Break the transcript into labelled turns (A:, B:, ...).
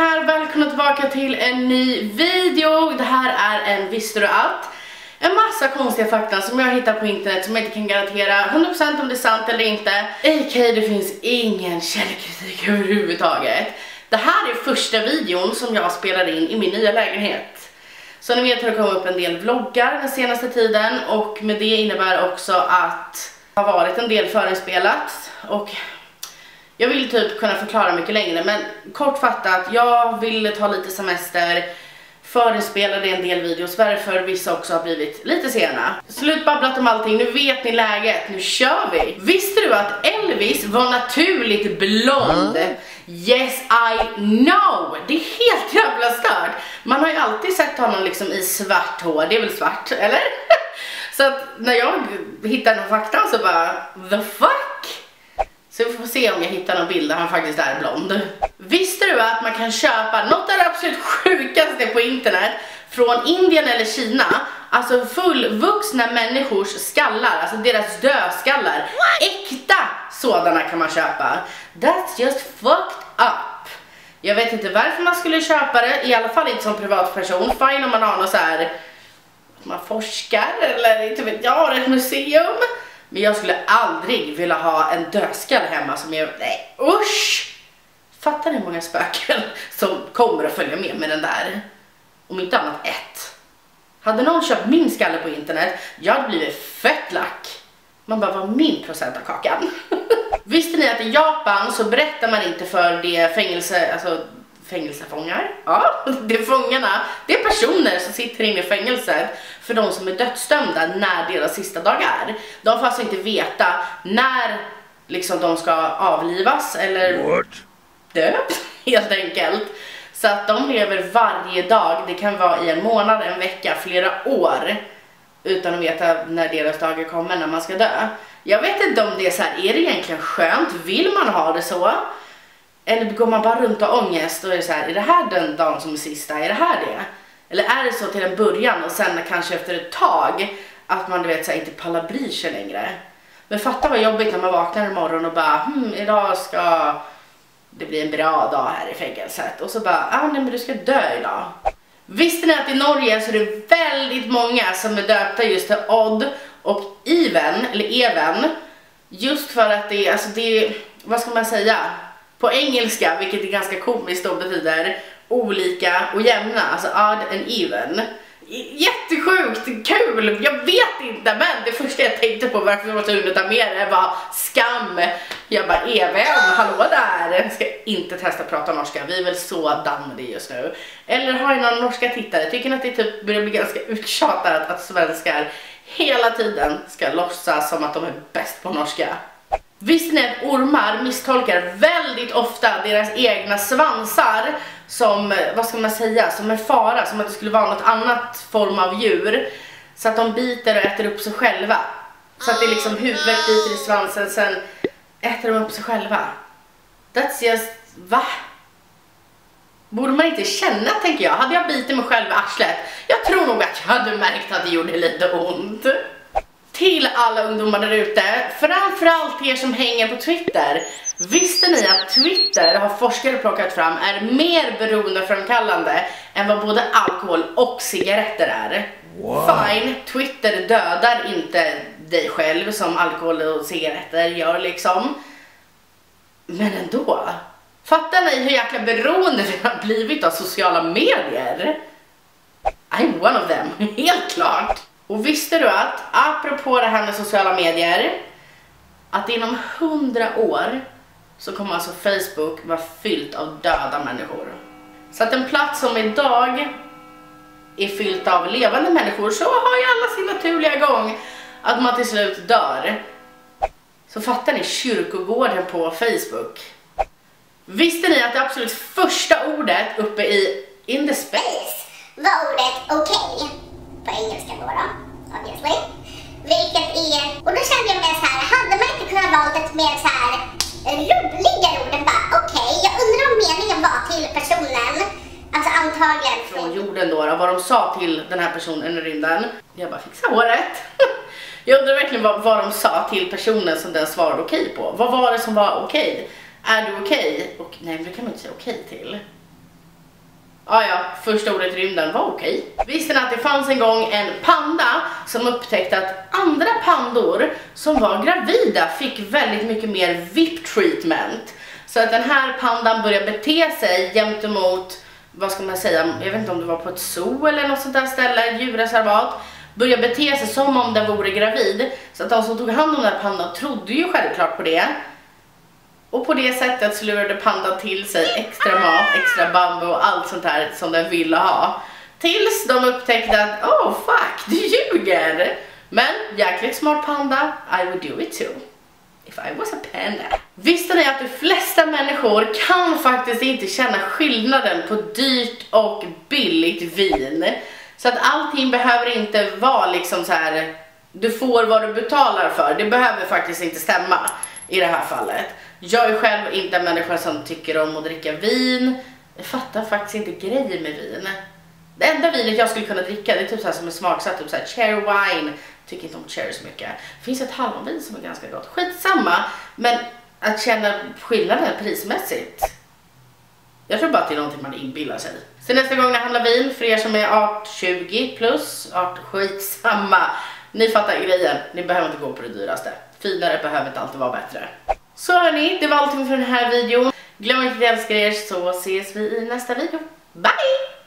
A: här, välkomna tillbaka till en ny video. Det här är en Visste du att? En massa konstiga fakta som jag hittar på internet som jag inte kan garantera 100% om det är sant eller inte. AK, det finns ingen källkritik överhuvudtaget. Det här är första videon som jag spelar in i min nya lägenhet. Så ni vet har det kommit upp en del vloggar den senaste tiden och med det innebär också att det har varit en del förinspelat och jag vill typ kunna förklara mycket längre men kortfattat, jag ville ta lite semester förinspelade en del videos varför vissa också har blivit lite sena. Slutbabblat om allting, nu vet ni läget, nu kör vi! Visste du att Elvis var naturligt blond? Mm. Yes I know! Det är helt jävla stört! Man har ju alltid sett honom liksom i svart hår, det är väl svart, eller? så att när jag hittar någon fakta så bara, the fuck? Så vi får se om jag hittar någon bild där han faktiskt är blond. Visste du att man kan köpa något av det absolut sjukaste på internet från Indien eller Kina? Alltså fullvuxna människors skallar, alltså deras dödskallar. Äkta sådana kan man köpa. That's just fucked up. Jag vet inte varför man skulle köpa det, i alla fall inte som privatperson. Fine om man har något så här, man forskar eller inte vet jag, ett museum. Men jag skulle aldrig vilja ha en dödskalle hemma som jag, nej usch! Fattar ni hur många spöken som kommer att följa med med den där? Om inte annat ett. Hade någon köpt min skalle på internet, jag hade blivit fett lack. Man bara, vad min procent av kakan? Visste ni att i Japan så berättar man inte för det fängelse, alltså fängelsefångar. Ja, det är fångarna. Det är personer som sitter inne i fängelset för de som är dödsdömda när deras sista dag är. De får alltså inte veta när liksom de ska avlivas eller What? dö helt enkelt. Så att de lever varje dag, det kan vara i en månad, en vecka, flera år utan att veta när deras dagar kommer, när man ska dö. Jag vet inte om det är så här, är det egentligen skönt? Vill man ha det så? Eller går man bara runt och ångest och är så här, är det här den dagen som är sista? Är det här det? Eller är det så till en början och sen kanske efter ett tag att man du vet så här, inte pallar bry sig längre? Men fatta vad jobbigt när man vaknar imorgon och bara, hmm, idag ska det bli en bra dag här i fängelset. Och så bara, ah nej men du ska dö idag. Visste ni att i Norge så är det väldigt många som är döpta just till Odd och Even, eller Even. Just för att det är, alltså det vad ska man säga? På engelska, vilket är ganska komiskt då betyder olika och jämna, alltså odd and even. Jättesjukt, kul, jag vet inte men det första jag tänkte på varför jag var tvungen att ta med det var skam. Jag bara even, hallå där. Jag ska inte testa att prata norska, vi är väl så done med det just nu. Eller har ni några norska tittare? Tycker ni att det typ börjar bli ganska uttjatat att svenskar hela tiden ska låtsas som att de är bäst på norska? Visste ni att ormar misstolkar väldigt ofta deras egna svansar som, vad ska man säga, som en fara, som att det skulle vara något annat form av djur. Så att de biter och äter upp sig själva. Så att det är liksom huvudet biter i svansen, sen äter de upp sig själva. That's just, va? Borde man inte känna tänker jag. Hade jag bitit mig själv i arslet, jag tror nog att jag hade märkt att det gjorde lite ont till alla ungdomar där ute, framförallt er som hänger på Twitter. Visste ni att Twitter, har forskare plockat fram, är mer beroendeframkallande än vad både alkohol och cigaretter är? Wow. Fine, Twitter dödar inte dig själv som alkohol och cigaretter gör liksom. Men ändå. Fattar ni hur jäkla beroende vi har blivit av sociala medier? I'm one of them, helt klart. Och visste du att, apropå det här med sociala medier, att inom hundra år så kommer alltså Facebook vara fyllt av döda människor. Så att en plats som idag är fyllt av levande människor så har ju alla sin naturliga gång att man till slut dör. Så fattar ni kyrkogården på Facebook? Visste ni att det absolut första ordet uppe i In the Space
B: var ordet okej? Okay på engelska då, då obviously. Vilket är, och då kände jag mig så här, hade man inte kunnat valt ett mer så här eh, roligare ord än bara okej, okay, jag undrar om meningen var till personen, alltså antagligen
A: från jorden då, då, vad de sa till den här personen i rymden. Jag bara fixa håret. jag undrar verkligen vad, vad de sa till personen som den svarade okej okay på. Vad var det som var okej? Okay? Är du okej? Okay? Och nej, men det kan man inte säga okej till. Ah, ja, första ordet i rymden var okej. Visste ni att det fanns en gång en panda som upptäckte att andra pandor som var gravida fick väldigt mycket mer VIP-treatment. Så att den här pandan började bete sig gentemot, vad ska man säga, jag vet inte om det var på ett zoo eller något sånt där ställe, djurreservat, började bete sig som om den vore gravid. Så att de som tog hand om den här pandan trodde ju självklart på det. Och på det sättet så lurade pandan till sig extra mat, extra bambu och allt sånt här som den ville ha. Tills de upptäckte att oh fuck, du ljuger! Men jäkligt smart panda, I would do it too. If I was a panda. Visste ni att de flesta människor kan faktiskt inte känna skillnaden på dyrt och billigt vin? Så att allting behöver inte vara liksom så här. du får vad du betalar för. Det behöver faktiskt inte stämma i det här fallet. Jag är själv inte en människa som tycker om att dricka vin. Jag fattar faktiskt inte grejen med vin. Det enda vinet jag skulle kunna dricka det är typ så här som är smaksatt, typ så här cherry wine. Tycker inte om cherry så mycket. Det finns ett hallonvin som är ganska gott. Skitsamma, men att känna skillnaden prismässigt. Jag tror bara att det är någonting man inbillar sig. Så nästa gång jag handlar vin, för er som är art 20 plus, art skitsamma. Ni fattar grejen, ni behöver inte gå på det dyraste. Finare behöver inte alltid vara bättre. Så hörni, det var allting för den här videon. Glöm inte att jag älskar er så ses vi i nästa video. Bye!